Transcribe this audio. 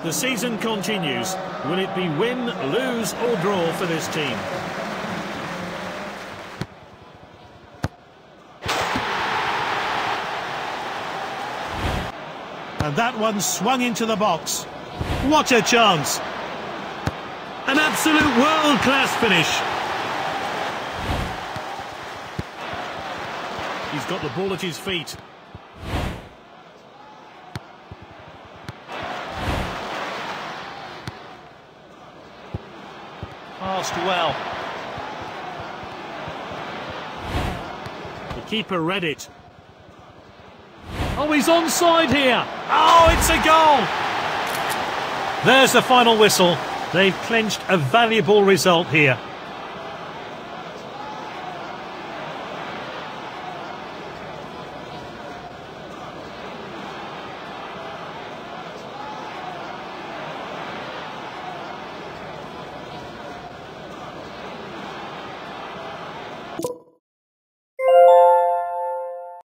The season continues. Will it be win, lose or draw for this team? And that one swung into the box. What a chance! An absolute world-class finish. He's got the ball at his feet. Passed well. The keeper read it. Oh, he's onside here. Oh, it's a goal. There's the final whistle. They've clinched a valuable result here.